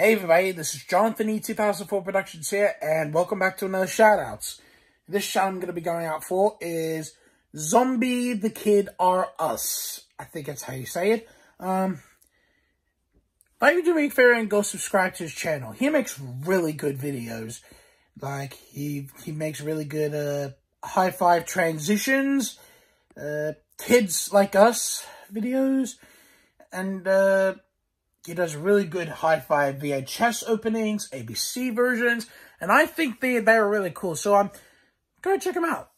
Hey everybody, this is Jonathan E 2004 Productions here, and welcome back to another shoutouts. This shout I'm going to be going out for is Zombie the Kid Are Us. I think that's how you say it. Um, if you do me a favor and go subscribe to his channel. He makes really good videos. Like, he he makes really good uh, Hi-5 transitions, uh, kids like us videos, and uh, he does really good Hi-5 VHS openings, ABC versions, and I think they they're really cool. So I'm um, go check him out.